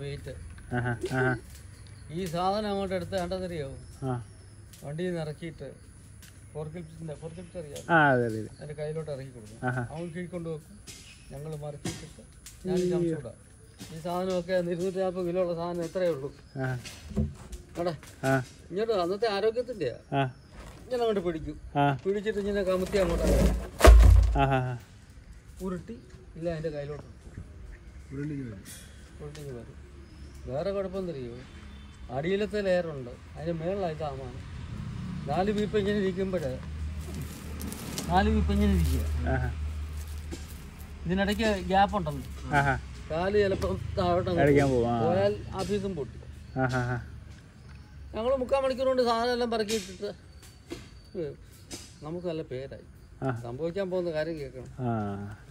Wait ഈ സാധനം അങ്ങോട്ട് എടുത്ത് കണ്ടെന്നറിയോ ആ. വണ്ടിയിൽ നിന്ന് ഇറക്കിയിട്ട് ഫോർക്കിൽപ്പിന്റെ ഫോർക്കിൽപ്പിറ്റ് അറിയാം ആ അതെ അതെ അതെ. അതിന്റെ കയ്യിലോട്ട് ഇറക്കി കൊടുക്കും. അവൻ കീഴ്ക്കൊണ്ട് വെക്കും. ഞങ്ങൾ മറിച്ചിട്ടിട്ട് ഞാൻ ചമച്ചൂടാ ഈ സാധനമൊക്കെ ഇരുന്നൂറ്റി നാൽപ്പത് കിലോ ഉള്ള സാധനം എത്രയേ ഉള്ളൂ. ആ. ഇങ്ങോട്ട് അന്നത്തെ ആരോഗ്യത്തിന്റെയാ ആ. ഇങ്ങനെ അങ്ങോട്ട് പിടിക്കും. പിടിച്ചിട്ട് ഇങ്ങനെ കമത്തി അങ്ങോട്ട് ഉരുട്ടി ഇല്ല അതിന്റെ കയ്യിലോട്ട് ഉരുട്ടിക്ക് വരും. വേറെ കുഴപ്പം തരുമോ അടിയിലത്തെ ലെയറുണ്ട് അതിന് മേളിലായി താമാണ്. നാല് വീപ്പ് ഇങ്ങനെ ഇരിക്കുമ്പോൾ നാല് വീപ്പ് ഇങ്ങനെ ഇരിക്കുക. ഇതിനിടയ്ക്ക് ഗ്യാപ്പ് ഉണ്ടല്ലോ. കാൽ ചിലപ്പം താഴോട്ട് ആ. പോയാൽ ആഫീസും പൊട്ടി. ഞങ്ങൾ മുക്കാൽ മണിക്കൂർ കൊണ്ട് സാധനം എല്ലാം പറക്കി ഇട്ടിട്ട് നമുക്ക് നല്ല പേരായി. സംഭവിക്കാൻ പോകുന്ന കാര്യം കേൾക്കണം. ആ.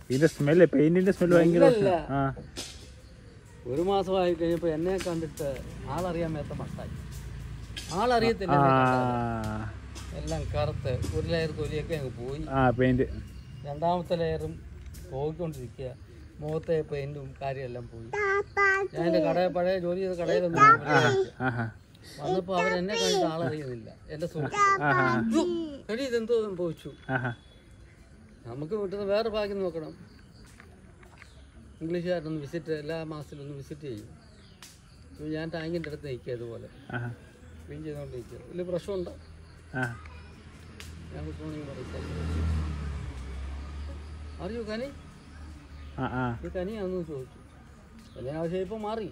ഇതിന്റെ സ്മെല്ല് പെയിന്റിന്റെ സ്മെല്ല് ഭയങ്കര ആ. ഒരു മാസമായി കഴിഞ്ഞപ്പോൾ എന്നെ കണ്ടിട്ട് ആളറിയാൻ മേത്ത മട്ടായി. ആളറിയത്തില്ല എല്ലാം കറുത്ത് ഒരു ലെയർ തൊലിയൊക്കെ അങ്ങ് പോയി. പെയിന്റ് രണ്ടാമത്തെ ലെയറും പോയിക്കൊണ്ടിരിക്കുക. മുഖത്തെ പെയിന്റും കാര്യമെല്ലാം പോയി. ഞാൻ എന്റെ കടയിൽ പഴയ ജോലി ചെയ്ത കടയിലൊന്നും വന്നപ്പോൾ അവർ എന്നെ കണ്ടിട്ട് ആളറിയുന്നില്ല. എന്റെ സുഹൃത്ത്. ആഹാ. "യ്യോ, ഇതെന്തോ സംഭവിച്ചു. നമുക്ക് വീട്ടിൽ വേറെ ഭാഗ്യം നോക്കണം. ഇംഗ്ലീഷുകാരൊന്ന് വിസിറ്റ് എല്ലാ മാസത്തിലും ഒന്ന് വിസിറ്റ് ചെയ്യും. ഞാൻ ടാങ്കിന്റെ അടുത്ത് നിൽക്കുക ഇതുപോലെ. ആഹാ. ക്ലീൻ ചെയ്തുകൊണ്ട് നിൽക്കുക വലിയ പ്രശ്നമുണ്ട്? ആ ഞാൻ ഗുഡ് മോർണിംഗ് പറയും. അറിയോ കനി? ഈ കനിയാണെന്ന് ചോദിച്ചു. കനി ആവശ്യം ഇപ്പം മാറി.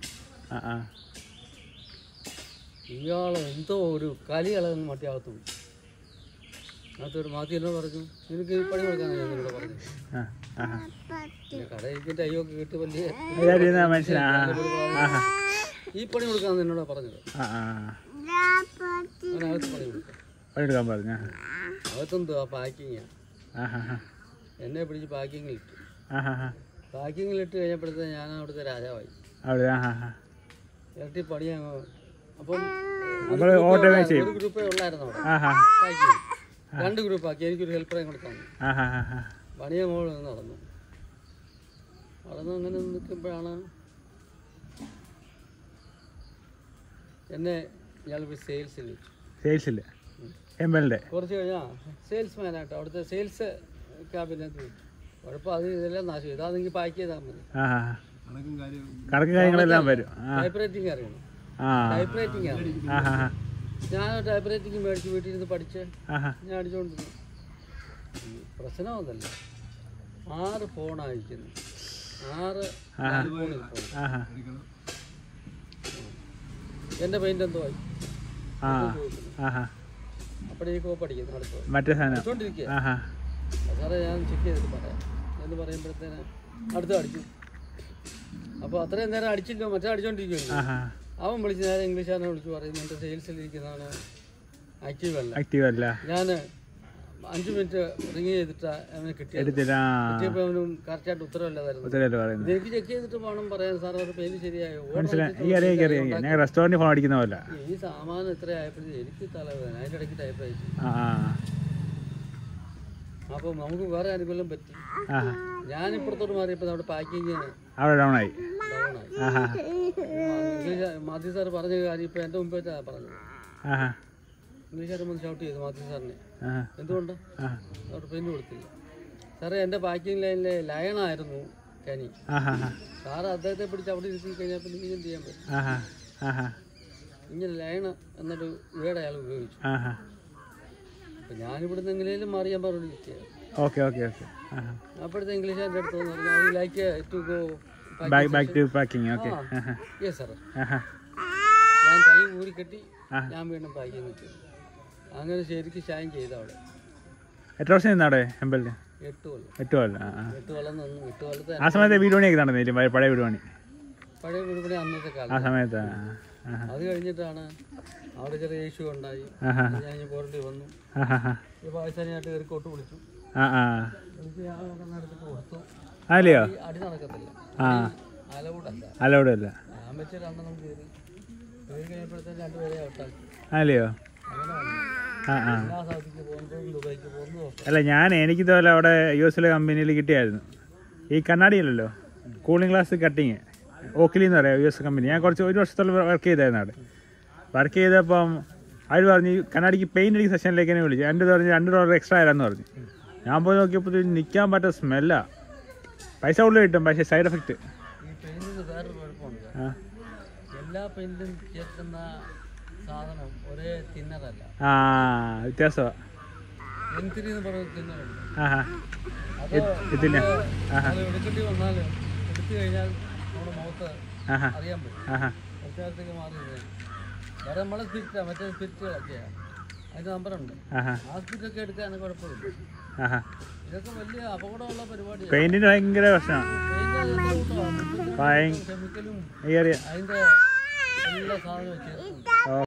ഇയാൾ എന്തോ ഒരു കലി ഇളകുന്ന പോയി എന്നോട് പറഞ്ഞു? നിനക്ക് ഈ പണി കൊടുക്കാനാണ് എന്നോട് പറഞ്ഞു. അയ്യൊക്കെ കിട്ടി വലിയ ഈ പണി എന്നോട് പറഞ്ഞത്. പണി പറഞ്ഞു എന്നെ പിടിച്ച് പാക്കിങ്ങിൽ ഇട്ടു പാക്കിങ്ങിൽ ഇട്ട് കഴിഞ്ഞപ്പോഴത്തേക്ക് ഞാൻ അവിടുത്തെ രാജാവായി. ഇരട്ടി പണിയാ. അപ്പം ഗ്രൂപ്പേ ഉള്ളായിരുന്നു അവിടെ. പാക്കിങ് രണ്ട് ഗ്രൂപ്പാക്കി. എനിക്കൊരു ഹെൽപ്പറേയും കൂടെ തന്നു. പണിയ മോളിൽ നടന്നു. നടന്നു അങ്ങനെ നിൽക്കുമ്പോഴാണ് എന്നെ ഇയാൾ സെയിൽസിൽ വെച്ചു സെയിൽസില്ല എം എല്ലിന്റെ കുറച്ച് കഴിഞ്ഞാൽ സെയിൽസ്മാനായിട്ട് അവിടുത്തെ സെയിൽസ് ക്യാബിനകത്ത് വെച്ചു കുഴപ്പം അത് ഇതെല്ലാം നാശം ഇതാണെങ്കിൽ പാക്ക് ചെയ്താൽ മതി. കണക്കും കാര്യങ്ങളെല്ലാം വരും. ടൈപ്പ് റൈറ്റിംഗ് അറിയണം. ആ. ടൈപ്പ് റൈറ്റിംഗ് ആ ഞാൻ ടൈപ്പ് റൈറ്റിംഗ് മേടിച്ച് വീട്ടിൽ നിന്ന് പഠിച്ച് ഞാൻ അടിച്ചുകൊണ്ടിരുന്നു പ്രശ്നമൊന്നല്ല ആറ് ഫോൺ അയക്കുന്നു എന്തോ ആയി. കോപ്പ് അടിക്കുന്നു അടുത്ത് മറ്റേ അടിച്ചോണ്ടിരിക്കുക. സാറേ ഞാൻ ചെക്ക് ചെയ്തിട്ട് പറയാം. എന്ന് പറയുമ്പോഴത്തേന് അടുത്ത് അടിച്ചു അപ്പോൾ അത്രയും നേരം അടിച്ചില്ല മറ്റേ അടിച്ചോണ്ടിരിക്കുന്നു അവൻ വിളിച്ച് നേരെ ഇംഗ്ലീഷുകാരനെ വിളിച്ച് പറയുന്നു എന്റെ സെയിൽസിലിരിക്കുന്നതാണ് ആക്റ്റീവ് അല്ല. ആക്റ്റീവ് അല്ല. ഞാൻ അഞ്ച് മിനിറ്റ് റിങ് ചെയ്തിട്ടാണ് അവനെ കിട്ടിയത്. കിട്ടിയപ്പോൾ അവനും കറക്റ്റായിട്ട് ഉത്തരവല്ലാതായിരുന്നു ഇതെനിക്ക് ചെക്ക് ചെയ്തിട്ട് വേണം പറയാൻ. സാർ അവരുടെ പേര് ശരിയായോ? ചെയ്തിട്ട് ഞാൻ റെസ്റ്റോറന്റിൽ ഫോൺ അടിക്കുന്ന പോലെ. ഈ സാമാനം ഇത്ര ആയപ്പോഴത്തേക്ക് എനിക്ക് തലവേദന. അതിന്റെ ഇടയ്ക്ക് ടൈപ്പ് അയച്ചു അപ്പോൾ നമുക്ക് വേറെ അനുകൂലം പറ്റി. ഞാൻ ഞാനിപ്പുറത്തോട്ട് മാറിയപ്പോൾ നമ്മുടെ പാക്കിങ് അവിടെ ഡൗൺ ആയി. ഇംഗ്ലീഷ് മാത്യു സാർ പറഞ്ഞ കാര്യം ഇപ്പോൾ എന്റെ മുമ്പേ പറഞ്ഞത്. ആഹാ. ഇംഗ്ലീഷുകാരൻ വന്ന് ഷൗട്ട് ചെയ്തു മാത്യു സാറിനെ. എന്തുകൊണ്ടാ? അവിടെ പെയിന്റ് കൊടുത്തില്ല. സാറേ എന്റെ പാക്കിംഗ് ലൈനിലെ ലയണായിരുന്നു കനി. സാറ് അദ്ദേഹത്തെ പിടിച്ച് അവിടെ ഇരുത്തി കഴിഞ്ഞാൽ പിന്നെ ഇങ്ങനെ ചെയ്യാൻ പറ്റും? ഇങ്ങനെ ലയണ എന്നൊരു വേർഡ് അയാൾ ഉപയോഗിച്ചു. ഞാനിവിടുന്ന് എങ്ങനെയും മാറിയാൻ പറഞ്ഞു ഓക്കെ ഓക്കെ ഓക്കെ. അപ്പോഴത്തെ ഇംഗ്ലീഷുകാരന്റെ അടുത്ത് വന്ന് പറഞ്ഞു I like to go back back to packing okay yes sir ഞാൻ കൈ ഊരി കെട്ടി ആ. ഞാൻ വീണ്ടും പാക്കിങ് വെച്ചു. അങ്ങനെ ശരിക്കും ഷൈൻ ചെയ്ത അവിടെ. എത്ര വർഷം നിന്നു അവിടെ എമ്പലിന് എട്ട് കൊല്ലം. എട്ട് കൊല്ലം. എട്ട് കൊല്ലത്തെ ആ സമയത്ത് വീട് പണിയൊക്കെ നടന്നില്ല? പഴയ വീട് പണി പഴയ വീടുപണി അന്നത്തെ ആ കാലം ആ, സമയത്ത് അത് കഴിഞ്ഞിട്ടാണ് അവിടെ ചെറിയ ഇഷ്യൂ ഉണ്ടായി. ഞാൻ ഇനി വന്നു. പാകിസ്ഥാനായിട്ട് കയറി കോട്ട് വിളിച്ചു ആ ഞാൻ കൊടുത്തു അല്ലയോ നടക്കത്തില്ല. ആ. അലോടും അല്ല അല്ലയോ ആ ആ. അല്ല ഞാൻ എനിക്കിതുപോലെ അവിടെ യു എസിലെ കമ്പനിയിൽ കിട്ടിയായിരുന്നു. ഈ കണ്ണാടിയിലല്ലോ? Cooling glass cutting. ഓക്കിലി എന്ന് പറയാം യു എസ് കമ്പനി. ഞാൻ കുറച്ച് ഒരു വർഷത്തോളം വർക്ക് ചെയ്തായിരുന്നു അവിടെ. വർക്ക് ചെയ്തപ്പം അവർ പറഞ്ഞു "ഈ കണ്ണാടിക്ക് പെയിന്റ് അടിക്കുന്ന സെഷനിലേക്ക് തന്നെ വിളിച്ചു. എന്റെ പറഞ്ഞ് രണ്ട് ഡോളർ എക്സ്ട്രാ ആയിരുന്നു പറഞ്ഞു. ഞാൻ പോയി നോക്കിയപ്പോൾ നിൽക്കാൻ പറ്റാത്ത സ്മെല്ലാ പൈസ ഉള്ളിൽ കിട്ടും പക്ഷേ സൈഡ് എഫക്റ്റ് ഈ പെയിന്റിന് വേറൊരു കുഴപ്പമുണ്ട്. ആ. എല്ലാ പെയിന്റിലും ചേർക്കുന്ന സാധനം ഒരേ തിന്നറല്ല ആ വ്യത്യാസമാണ് എന്തിരി എന്ന് പറയുന്ന തിന്നറുണ്ട് ആഹാ ഇത്- ആഹാ അത് എടുക്കേണ്ടി വന്നാൽ എടുത്തു കഴിഞ്ഞാൽ നമ്മുടെ മുഖത്ത് ആഹാ അറിയാൻ പറ്റും. ആഹാ കുറച്ച് നേരത്തേക്ക് മാറി നിൽക്കും. വേറെ നമ്മളെ സ്പിരിറ്റാണ് മറ്റേ സ്പിരിറ്റുകളൊക്കെയാണ് പെയിന്റിന് ഭയങ്കര പ്രശ്നമാണ് ഭയ-